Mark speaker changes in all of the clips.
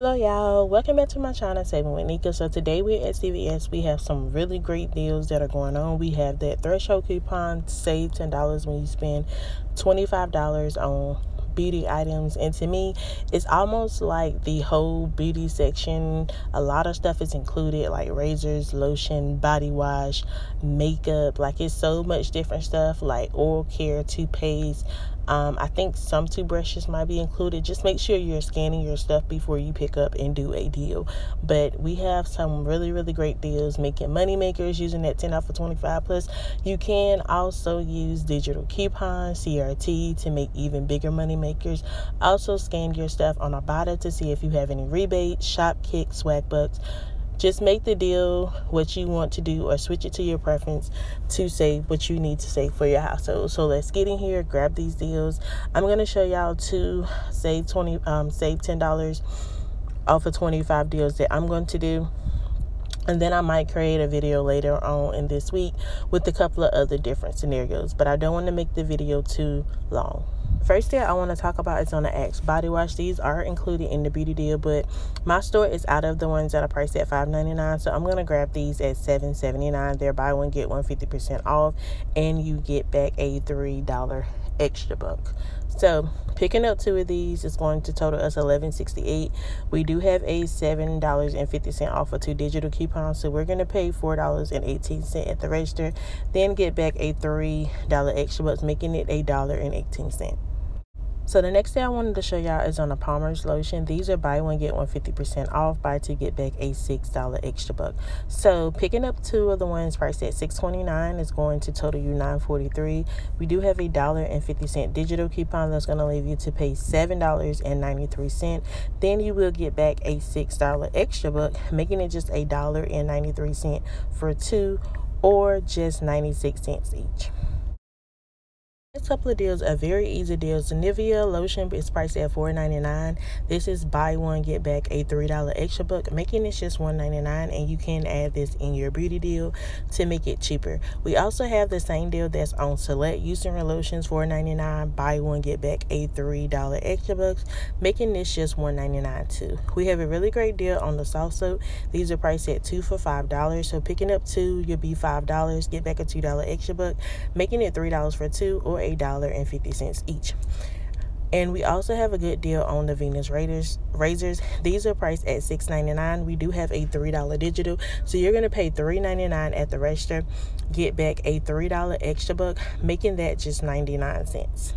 Speaker 1: Hello y'all, welcome back to my channel Saving with Neka. So today we're at CVS. We have some really great deals that are going on. We have that threshold coupon, save $10 when you spend $25 on beauty items and to me it's almost like the whole beauty section a lot of stuff is included like razors lotion body wash makeup like it's so much different stuff like oral care toothpaste um, I think some toothbrushes might be included. Just make sure you're scanning your stuff before you pick up and do a deal. But we have some really, really great deals making money makers using that 10 off of 25 plus. You can also use digital coupons, CRT, to make even bigger money makers. Also, scan your stuff on Ibotta to see if you have any rebates, Shopkick, swag bucks just make the deal what you want to do or switch it to your preference to save what you need to save for your household. So let's get in here, grab these deals. I'm gonna show y'all to save 20 um save $10 off of 25 deals that I'm going to do. And then I might create a video later on in this week with a couple of other different scenarios, but I don't want to make the video too long. First thing I want to talk about is on the Axe body wash. These are included in the beauty deal, but my store is out of the ones that are priced at $5.99. So I'm going to grab these at $7.79. They're buy one, get one 50% off, and you get back a $3 extra buck. So picking up two of these is going to total us $11.68. We do have a $7.50 off of two digital coupons, so we're going to pay $4.18 at the register, then get back a $3 extra bucks, making it a dollar and 18 cents. So the next thing I wanted to show y'all is on the Palmer's lotion. These are buy one get one 50% off, buy two get back a $6 extra buck. So picking up two of the ones priced at $6.29 is going to total you $9.43. We do have a dollar and 50 cent digital coupon that's going to leave you to pay $7.93. Then you will get back a $6 extra buck, making it just a dollar and 93 cent for two or just 96 cents each. Next couple of deals are very easy deals. The Nivea lotion is priced at $4.99. This is buy one, get back a $3 extra buck, making it just $1.99. And you can add this in your beauty deal to make it cheaper. We also have the same deal that's on select Eucerin lotions, $4.99. Buy one, get back a $3 extra bucks, making this just $1.99 too. We have a really great deal on the soft soap. These are priced at two for $5. So picking up two, you'll be $5. Get back a $2 extra buck, making it $3 for two or a dollar and fifty cents each. And we also have a good deal on the Venus Raiders razors. These are priced at $6.99. We do have a $3 digital. So you're to pay $3.99 at the register, get back a $3 extra buck, making that just 99 cents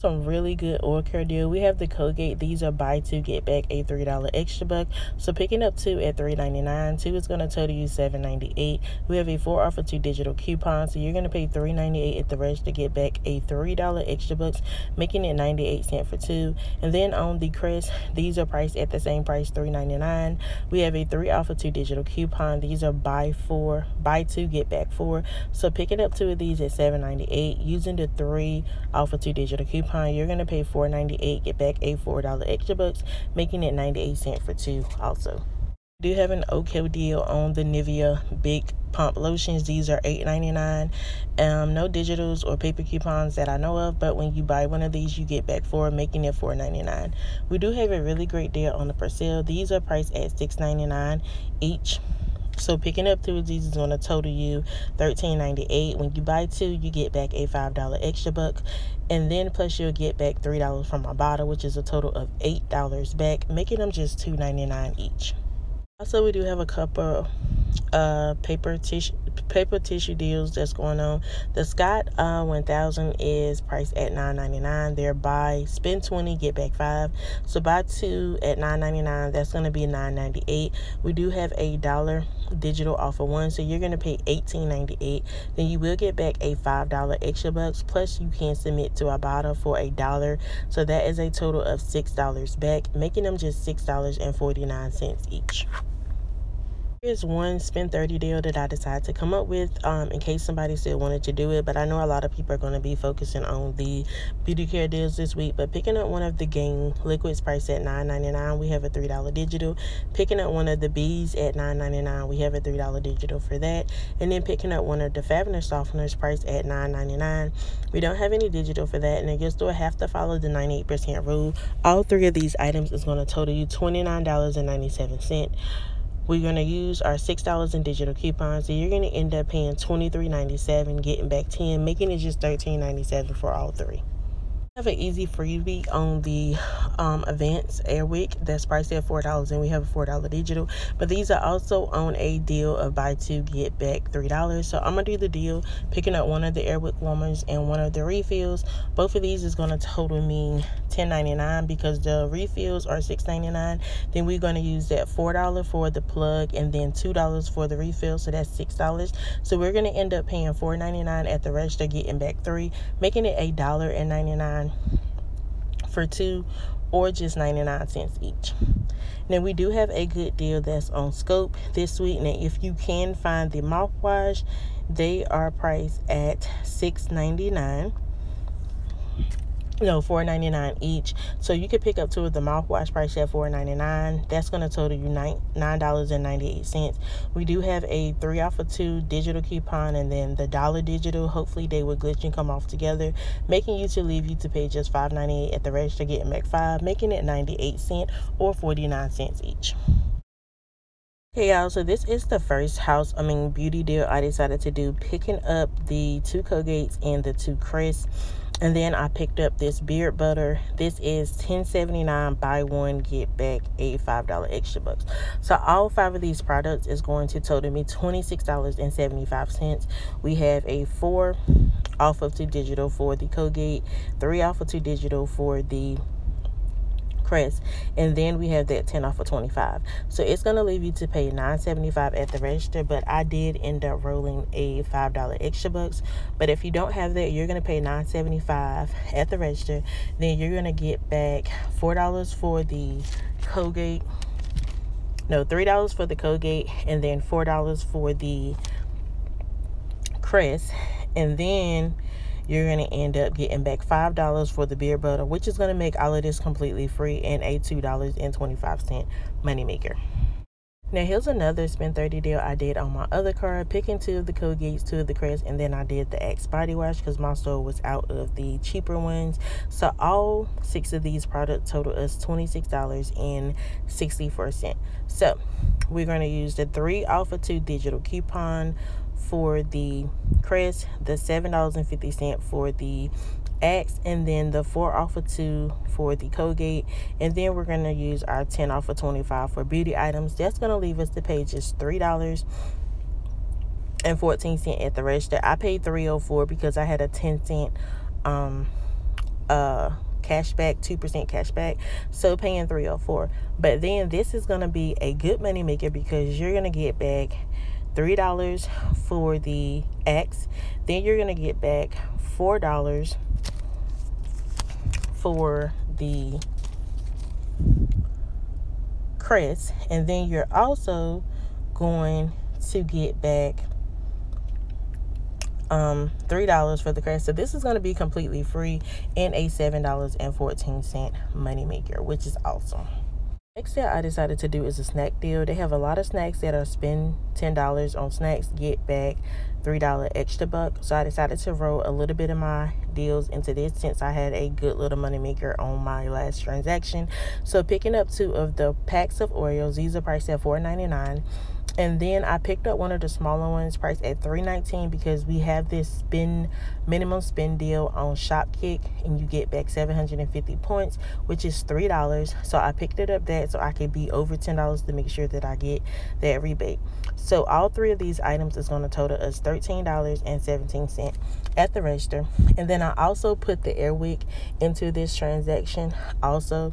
Speaker 1: some really good oral care deal. We have the Colgate. These are buy two, get back a $3 extra buck. So picking up two at $3.99. Two is going to total you $7.98. We have a four offer two digital coupon. So you're going to pay $3.98 at the register, to get back a $3 extra bucks, making it 98 cents for two. And then on the Crest, these are priced at the same price, $3.99. We have a three offer two digital coupon. These are buy four, buy two, get back four. So picking up two of these at $7.98 using the three offer two digital coupon coupon, you're going to pay $4.98, get back a $4 extra bucks, making it 98 cents for two also. do have an okay deal on the Nivea Big Pump Lotions. These are $8.99. Um, no digitals or paper coupons that I know of, but when you buy one of these, you get back four, making it $4.99. We do have a really great deal on the Persil. These are priced at $6.99 each. So picking up two of these is going to total you $13.98. When you buy two, you get back a $5 extra buck. And then plus you'll get back $3 from Ibotta, which is a total of $8 back, making them just $2.99 each. Also, we do have a couple uh paper tissue paper tissue deals that's going on. The Scott uh 1000 is priced at 9.99. There buy spend 20 get back 5. So buy 2 at 9.99 that's going to be 9.98. We do have a dollar digital offer one so you're going to pay 18.98. Then you will get back a $5 extra bucks plus you can submit to Ibotta for a dollar. So that is a total of $6 back, making them just $6.49 each. Here's one spend 30 deal that I decided to come up with um, in case somebody still wanted to do it. But I know a lot of people are going to be focusing on the beauty care deals this week. But picking up one of the Gain liquids priced at $9.99, we have a $3 digital. Picking up one of the bees at $9.99, we have a $3 digital for that. And then picking up one of the Fabric softeners priced at $9.99. We don't have any digital for that. And you still have to follow the 98% rule. All three of these items is going to total you $29.97 we're going to use our $6 in digital coupons. So you're going to end up paying $23.97, getting back 10 making it just $13.97 for all three have an easy freebie on the um, Avance Airwick that's priced at $4 and we have a $4 digital. But these are also on a deal of buy two, get back $3. So I'm to do the deal picking up one of the Airwick warmers and one of the refills. Both of these is to total me $10.99 because the refills are $6.99. Then we're going to use that $4 for the plug and then $2 for the refill. So that's $6. So we're going to end up paying $4.99 at the register, getting back 3 making it a dollar and 99 for two or just 99 cents each. Now we do have a good deal that's on scope this week. Now if you can find the mouthwash, they are priced at $6.99 no, four ninety nine each. So you could pick up two of the mouthwash price at four ninety nine. That's gonna total you nine nine dollars and ninety eight cents. We do have a three off of two digital coupon and then the dollar digital. Hopefully they will glitch and come off together, making you to leave you to pay just five ninety eight at the register, getting back five, making it ninety eight cent or forty nine cents each. Hey y'all, so this is the first house, I mean beauty deal I decided to do, picking up the two Colgates and the two Crest. And then I picked up this beard butter. This is $10.79 buy one get back a $5 extra bucks. So all five of these products is going to total me $26.75. We have a four off of two digital for the Colgate, three off of two digital for the Crest, and then we have that 10 off of 25. So it's gonna leave you to pay 9.75 at the register, but I did end up rolling a $5 extra bucks. But if you don't have that, you're gonna pay 9.75 at the register. Then you're gonna get back $4 for the Colgate. No, $3 for the Colgate, and then $4 for the Crest. And then you're going to end up getting back $5 for the beard butter, which is going to make all of this completely free and a $2.25 moneymaker. Now here's another spend 30 deal I did on my other card, picking two of the Colgates, two of the Crest, and then I did the Axe body wash because my store was out of the cheaper ones. So all six of these products total us $26.64. So we're going to use the three off of two digital coupon for the Crest, the $7.50 for the Axe, and then the 4 off of 2 for the Colgate. And then we're going to use our 10 off of 25 for beauty items. That's going to leave us the just $3 and 14 cent at the register. I paid 304 because I had a 10 cent um uh cashback 2% cashback so paying 304 but then this is going to be a good money maker because you're going to get back $3 for the Axe. Then you're going to get back $4 for the Crest. And then you're also going to get back um, $3 for the Crest. So this is going to be completely free and a $7.14 money maker, which is awesome. Next thing I decided to do is a snack deal. They have a lot of snacks that are spend $10 on snacks, get back $3 extra buck. So I decided to roll a little bit of my deals into this since I had a good little money maker on my last transaction. So picking up two of the packs of Oreos, these are priced at $4.99 and then I picked up one of the smaller ones priced at $3.19 because we have this spin minimum spend deal on Shopkick and you get back 750 points which is $3 so I picked it up that so I could be over $10 to make sure that I get that rebate. So all three of these items is going to total us $13.17 at the register. And then I also put the Airwick into this transaction also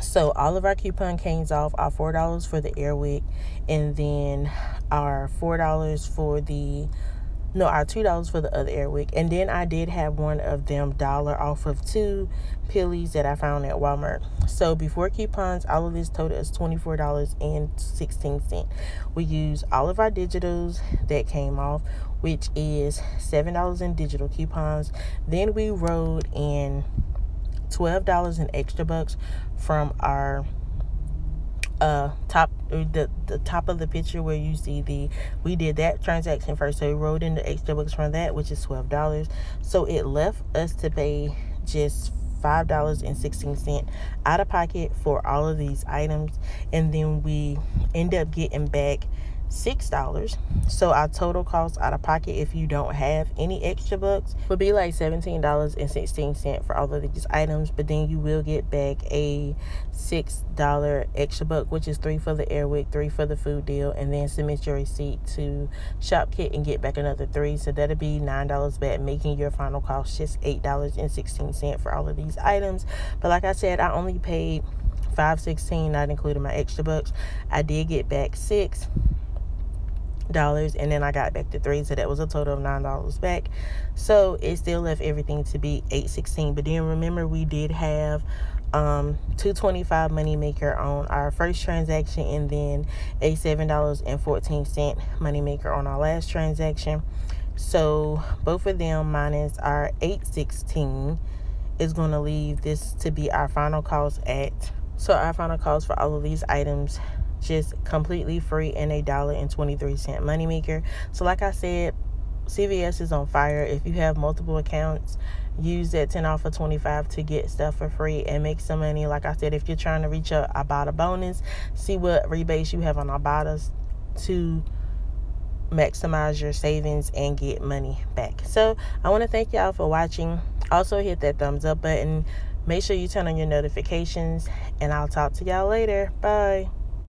Speaker 1: so all of our coupon canes off our four dollars for the Airwick and then our four dollars for the no, our two dollars for the other Airwick, and then I did have one of them dollar off of two pillies that I found at Walmart. So before coupons, all of this totaled us twenty four dollars and sixteen cent. We used all of our digitals that came off, which is seven dollars in digital coupons. Then we rode in twelve dollars in extra bucks from our uh top uh, the the top of the picture where you see the we did that transaction first. So we wrote in the extra bucks from that which is twelve dollars. So it left us to pay just five dollars and sixteen cent out of pocket for all of these items. And then we end up getting back six dollars. So our total cost out of pocket if you don't have any extra bucks would be like seventeen dollars and sixteen cent for all of these items. But then you will get back a six dollar extra buck which is three for the airwick three for the food deal and then submit your receipt to Shopkick and get back another three. So that'll be nine dollars back making your final cost just eight dollars and sixteen cent for all of these items. But like i said i only paid 516 not including my extra bucks. I did get back six dollars and then I got back to three so that was a total of nine dollars back. So it still left everything to be 816 but then remember we did have um 225 money maker on our first transaction and then a seven dollars and 14 cent money maker on our last transaction. So both of them minus our 816 is going to leave this to be our final cost at so our final cost for all of these items just completely free and a dollar and 23 cent moneymaker. So, like I said, CVS is on fire. If you have multiple accounts, use that 10 off of 25 to get stuff for free and make some money. Like I said, if you're trying to reach a Ibotta bonus, see what rebates you have on Ibotta's to maximize your savings and get money back. So, I want to thank y'all for watching. Also, hit that thumbs up button. Make sure you turn on your notifications, and I'll talk to y'all later. Bye.